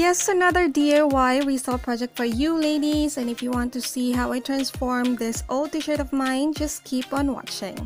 Yes, another DIY restyle project for you ladies and if you want to see how I transform this old t-shirt of mine, just keep on watching.